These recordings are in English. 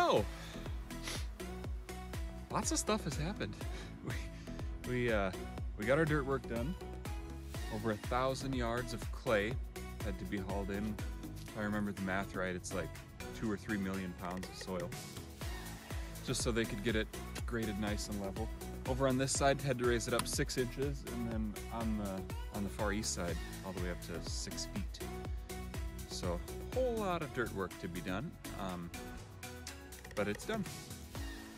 So, lots of stuff has happened. We, we, uh, we got our dirt work done. Over a thousand yards of clay had to be hauled in. If I remember the math right, it's like two or three million pounds of soil. Just so they could get it graded nice and level. Over on this side, had to raise it up six inches, and then on the on the far east side, all the way up to six feet. So, a whole lot of dirt work to be done, um, but it's done.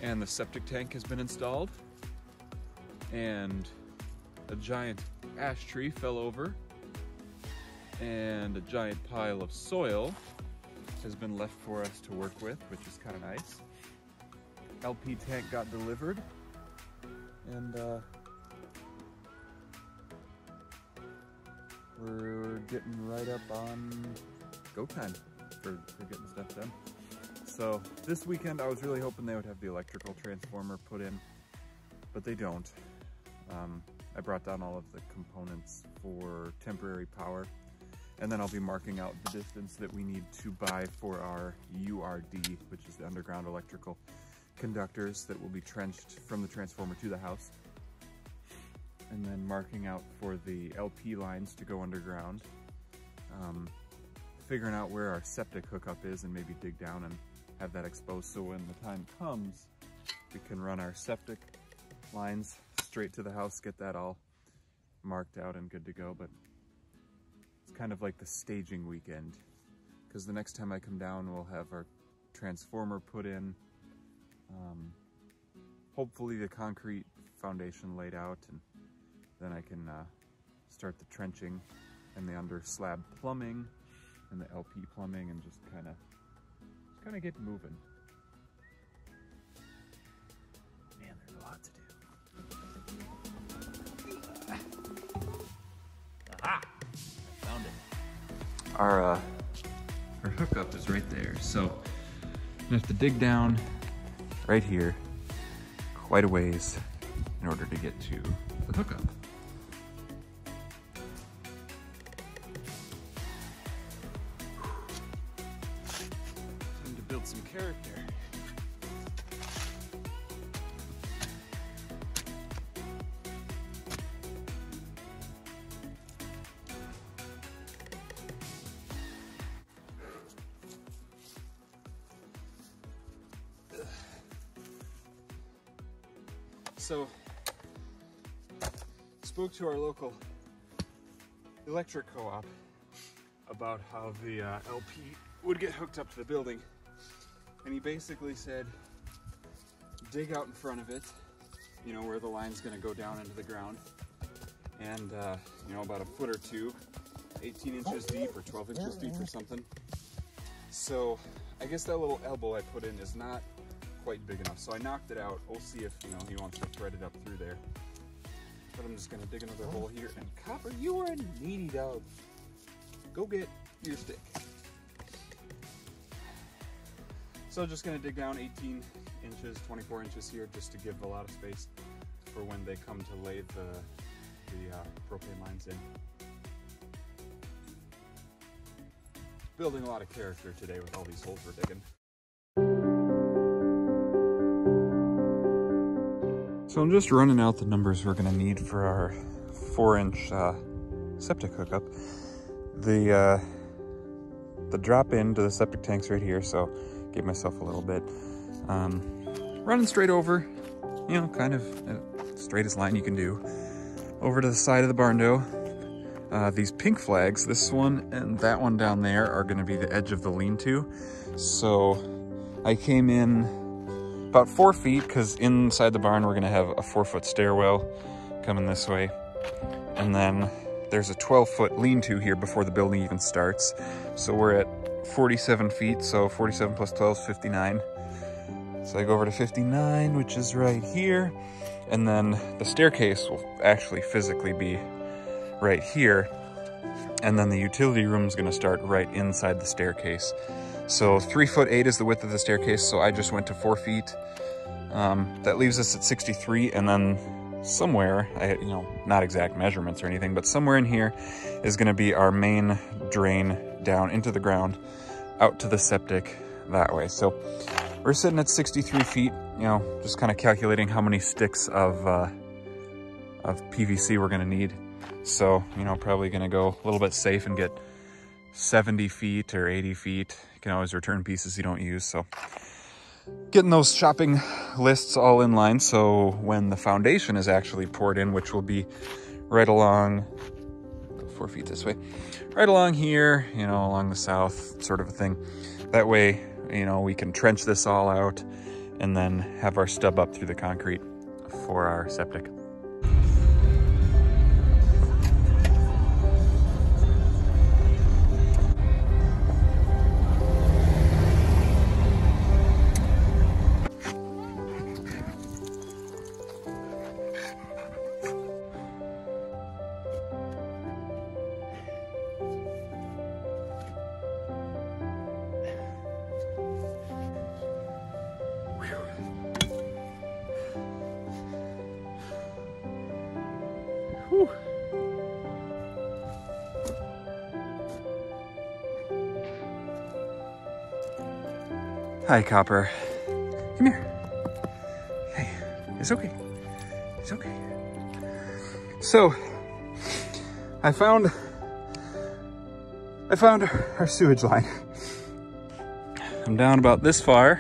And the septic tank has been installed, and a giant ash tree fell over, and a giant pile of soil has been left for us to work with, which is kind of nice. LP tank got delivered, and uh, we're getting right up on go time for, for getting stuff done. So this weekend I was really hoping they would have the electrical transformer put in, but they don't. Um, I brought down all of the components for temporary power and then I'll be marking out the distance that we need to buy for our URD, which is the underground electrical conductors that will be trenched from the transformer to the house. And then marking out for the LP lines to go underground. Um, figuring out where our septic hookup is and maybe dig down and have that exposed so when the time comes, we can run our septic lines straight to the house, get that all marked out and good to go. But it's kind of like the staging weekend because the next time I come down, we'll have our transformer put in, um, hopefully the concrete foundation laid out and then I can uh, start the trenching and the under slab plumbing and the LP plumbing and just kind of of get moving. Man, there's a lot to do. Aha! I found it. Our uh, our hookup is right there, so I have to dig down right here quite a ways in order to get to the hookup. Build some character. So, spoke to our local electric co-op about how the uh, LP would get hooked up to the building. And he basically said, dig out in front of it, you know, where the line's gonna go down into the ground. And, uh, you know, about a foot or two, 18 inches deep or 12 inches deep or something. So I guess that little elbow I put in is not quite big enough. So I knocked it out. We'll see if, you know, he wants to thread it up through there. But I'm just gonna dig another hole here. And Copper, you are a needy dog. Go get your stick. So just gonna dig down 18 inches, 24 inches here, just to give a lot of space for when they come to lay the, the uh, propane lines in. Building a lot of character today with all these holes we're digging. So I'm just running out the numbers we're gonna need for our four inch uh, septic hookup. The, uh, the drop into the septic tank's right here, so give myself a little bit. Um, running straight over, you know, kind of straightest line you can do. Over to the side of the barn door. Uh, these pink flags, this one and that one down there are gonna be the edge of the lean-to. So I came in about four feet because inside the barn we're gonna have a four foot stairwell coming this way. And then there's a 12 foot lean-to here before the building even starts. So we're at 47 feet, so 47 plus 12 is 59. So I go over to 59, which is right here. And then the staircase will actually physically be right here. And then the utility room is gonna start right inside the staircase. So three foot eight is the width of the staircase, so I just went to four feet. Um, that leaves us at 63, and then somewhere, I, you know, not exact measurements or anything, but somewhere in here is gonna be our main drain down into the ground, out to the septic that way. So we're sitting at 63 feet, you know, just kind of calculating how many sticks of, uh, of PVC we're gonna need. So, you know, probably gonna go a little bit safe and get 70 feet or 80 feet. You can always return pieces you don't use, so. Getting those shopping lists all in line, so when the foundation is actually poured in, which will be right along, four feet this way, right along here, you know, along the south sort of a thing. That way, you know, we can trench this all out and then have our stub up through the concrete for our septic. Whew. Hi, Copper. Come here. Hey, it's okay. It's okay. So, I found, I found our sewage line. I'm down about this far.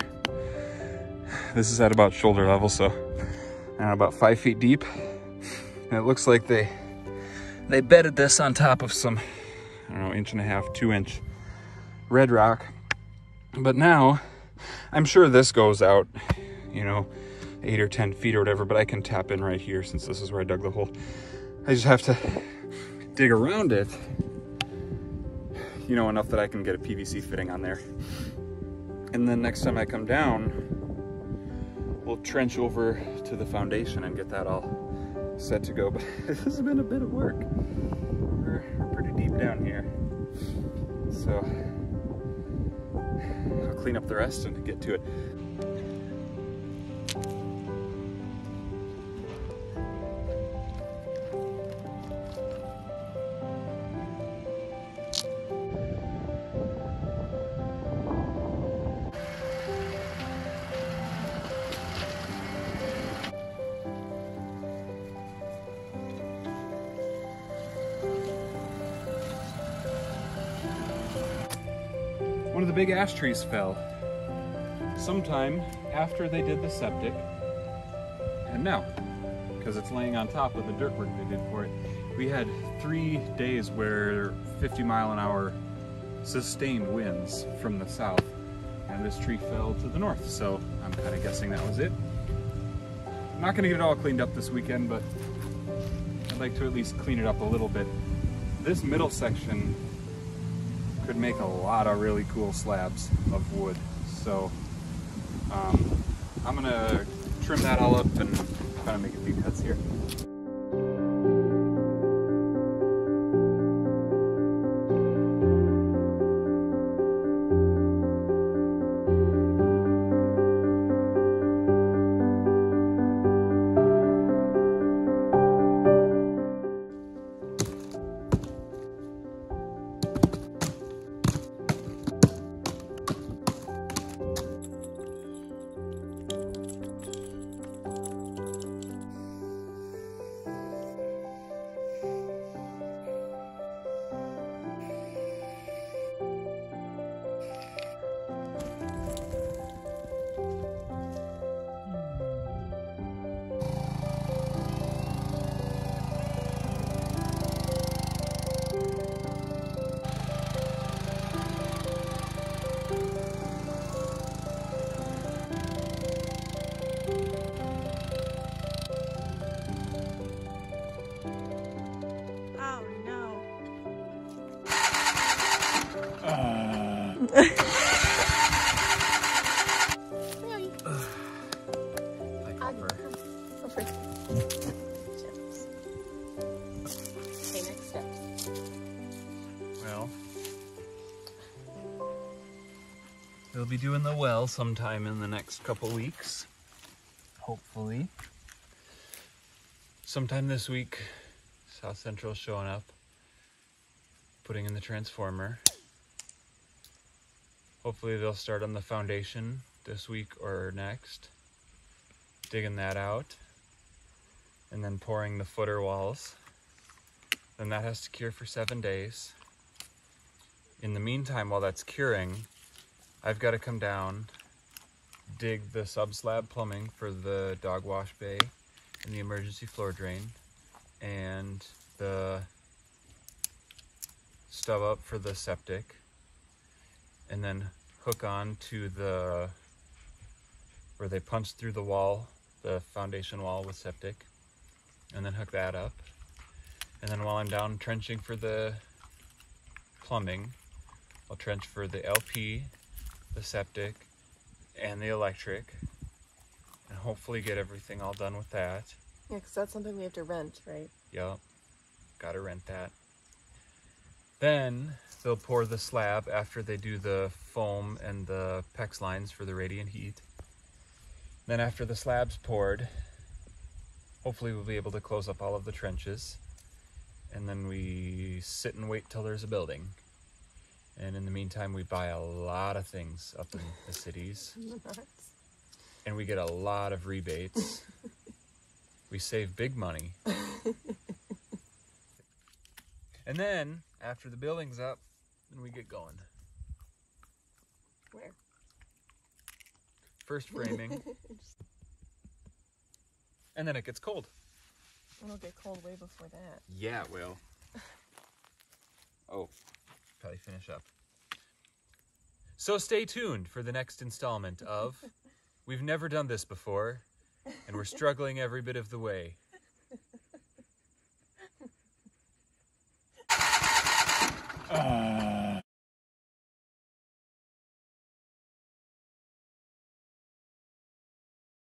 This is at about shoulder level, so I'm about five feet deep. And it looks like they they bedded this on top of some, I don't know, inch and a half, two inch red rock. But now, I'm sure this goes out, you know, eight or 10 feet or whatever, but I can tap in right here since this is where I dug the hole. I just have to dig around it, you know, enough that I can get a PVC fitting on there. And then next time I come down, we'll trench over to the foundation and get that all set to go, but this has been a bit of work. We're, we're pretty deep down here. So I'll clean up the rest and get to it. One of the big ash trees fell. Sometime after they did the septic and now because it's laying on top of the dirt work they did for it we had three days where 50 mile an hour sustained winds from the south and this tree fell to the north. So i'm kind of guessing that was it. I'm not going to get it all cleaned up this weekend but i'd like to at least clean it up a little bit. This middle section could make a lot of really cool slabs of wood. So um, I'm gonna trim that all up and kind of make a few cuts here. They'll be doing the well sometime in the next couple weeks, hopefully. Sometime this week, South Central showing up, putting in the transformer. Hopefully they'll start on the foundation this week or next, digging that out, and then pouring the footer walls. Then that has to cure for seven days. In the meantime, while that's curing, I've got to come down, dig the sub slab plumbing for the dog wash bay and the emergency floor drain, and the stub up for the septic, and then hook on to the where they punch through the wall, the foundation wall with septic, and then hook that up. And then while I'm down trenching for the plumbing, I'll trench for the LP, the septic, and the electric, and hopefully get everything all done with that. Yeah, because that's something we have to rent, right? Yep. gotta rent that. Then they'll pour the slab after they do the foam and the PEX lines for the radiant heat. Then after the slab's poured, hopefully we'll be able to close up all of the trenches. And then we sit and wait till there's a building. And in the meantime, we buy a lot of things up in the cities. And we get a lot of rebates. we save big money. and then, after the building's up, then we get going. Where? First framing, and then it gets cold. It'll get cold way before that. Yeah, it will. Oh, probably finish up. So stay tuned for the next installment of We've Never Done This Before, and we're struggling every bit of the way. Ah.